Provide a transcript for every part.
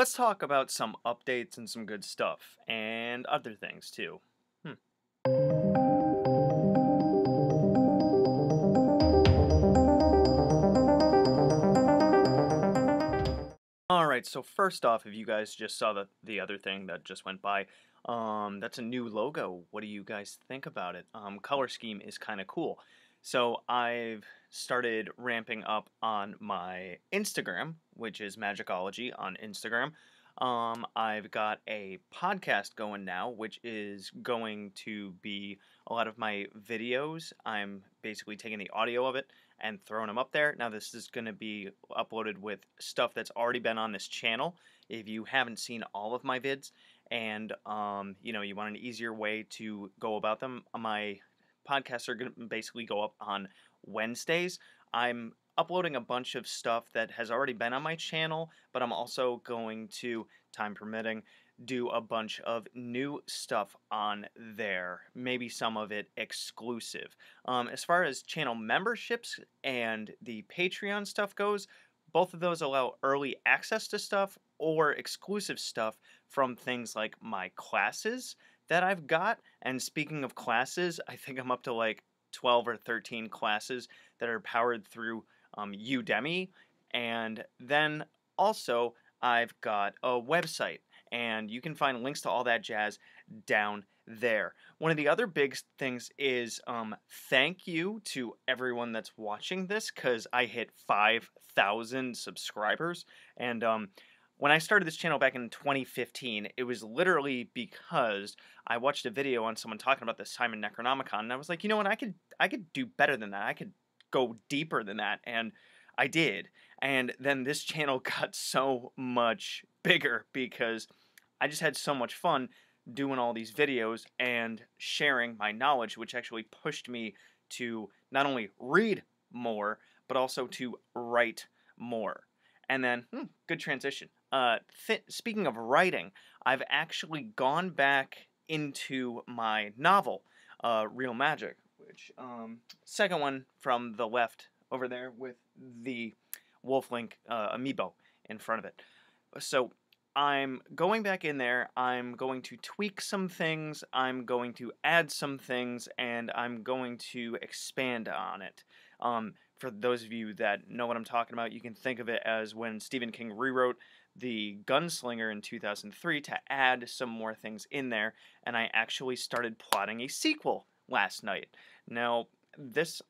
let's talk about some updates and some good stuff, and other things too. Hmm. All right, so first off, if you guys just saw the the other thing that just went by, um, that's a new logo. What do you guys think about it? Um, color scheme is kind of cool. So I've started ramping up on my Instagram, which is Magickology on Instagram. Um, I've got a podcast going now, which is going to be a lot of my videos. I'm basically taking the audio of it and throwing them up there. Now, this is going to be uploaded with stuff that's already been on this channel. If you haven't seen all of my vids and um, you know you want an easier way to go about them, my podcasts are going to basically go up on Wednesdays. I'm uploading a bunch of stuff that has already been on my channel, but I'm also going to, time permitting, do a bunch of new stuff on there. Maybe some of it exclusive. Um, as far as channel memberships and the Patreon stuff goes, both of those allow early access to stuff or exclusive stuff from things like my classes that I've got. And speaking of classes, I think I'm up to like 12 or 13 classes that are powered through um, Udemy. And then also, I've got a website and you can find links to all that jazz down there. One of the other big things is um, thank you to everyone that's watching this because I hit 5,000 subscribers. And um, when I started this channel back in 2015, it was literally because I watched a video on someone talking about the Simon Necronomicon, and I was like, you know what, I could I could do better than that. I could go deeper than that, and I did. And then this channel got so much bigger because I just had so much fun doing all these videos and sharing my knowledge, which actually pushed me to not only read more, but also to write more. And then, hmm, good transition. Uh, th- speaking of writing, I've actually gone back into my novel, uh, Real Magic, which um, second one from the left over there with the Wolf-Link uh, amiibo in front of it. So I'm going back in there. I'm going to tweak some things. I'm going to add some things, and I'm going to expand on it. Um, for those of you that know what I'm talking about, you can think of it as when Stephen King rewrote the Gunslinger in 2003 to add some more things in there, and I actually started plotting a sequel last night. Now, this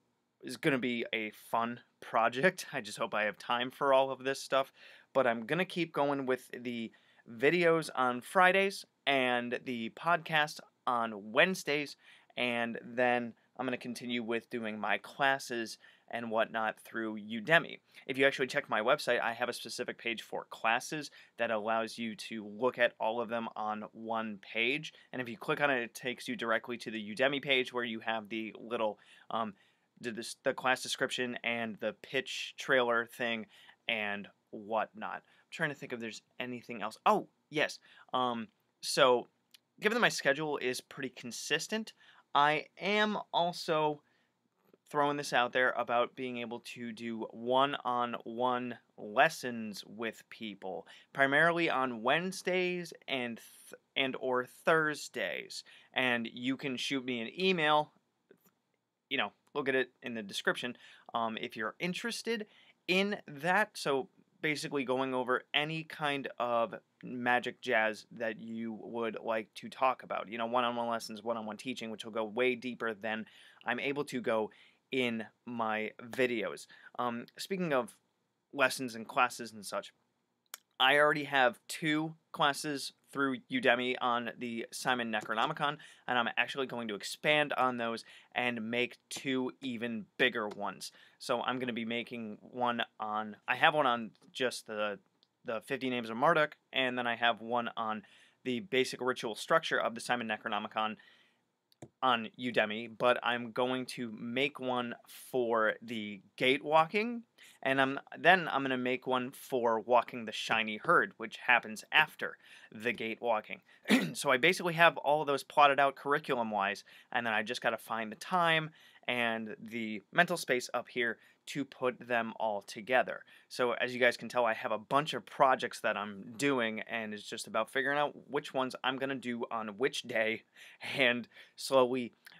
is going to be a fun project. I just hope I have time for all of this stuff but I'm going to keep going with the videos on Fridays and the podcast on Wednesdays, and then I'm going to continue with doing my classes and whatnot through Udemy. If you actually check my website, I have a specific page for classes that allows you to look at all of them on one page. And if you click on it, it takes you directly to the Udemy page where you have the little um, the, the class description and the pitch trailer thing and whatnot. I'm trying to think if there's anything else. Oh, yes. Um, so, given that my schedule is pretty consistent, I am also throwing this out there about being able to do one-on-one lessons with people, primarily on Wednesdays and and or Thursdays. And you can shoot me an email. You know, look at it in the description um, if you're interested in that. So basically going over any kind of magic jazz that you would like to talk about. You know, one on one lessons, one on one teaching, which will go way deeper than I'm able to go in my videos. Um, speaking of lessons and classes and such, I already have two classes through Udemy on the Simon Necronomicon, and I'm actually going to expand on those and make two even bigger ones. So I'm going to be making one on. I have one on just the the 50 names of Marduk, and then I have one on the basic ritual structure of the Simon Necronomicon on Udemy, but I'm going to make one for the gate walking, and I'm then I'm going to make one for walking the shiny herd, which happens after the gate walking. so I basically have all of those plotted out curriculum wise, and then I just got to find the time and the mental space up here to put them all together. So as you guys can tell, I have a bunch of projects that I'm doing and it's just about figuring out which ones I'm going to do on which day and slowly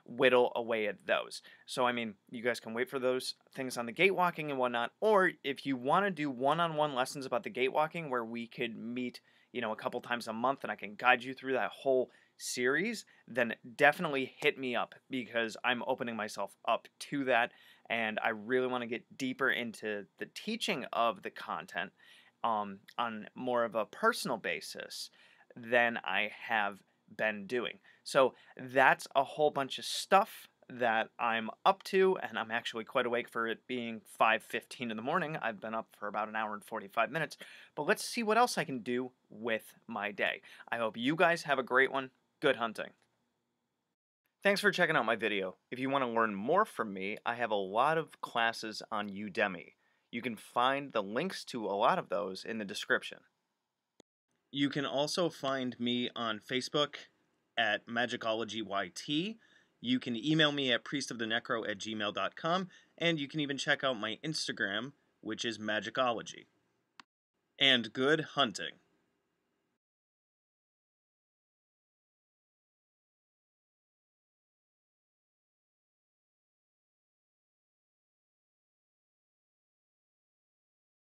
whittle away at those. So I mean, you guys can wait for those things on the gate walking and whatnot, or if you want to do one-on-one lessons about the gate walking where we could meet, you know, a couple times a month and I can guide you through that whole series, then definitely hit me up because I'm opening myself up to that and I really want to get deeper into the teaching of the content um, on more of a personal basis than I have been doing. So that's a whole bunch of stuff that I'm up to, and I'm actually quite awake for it being 5:15 in the morning. I've been up for about an hour and 45 minutes, but let's see what else I can do with my day. I hope you guys have a great one. Good hunting. Thanks for checking out my video. If you want to learn more from me, I have a lot of classes on Udemy. You can find the links to a lot of those in the description. You can also find me on Facebook at MagickologyYT. You can email me at priestofthenecro at gmail.com, and you can even check out my Instagram, which is Magickology. And good hunting.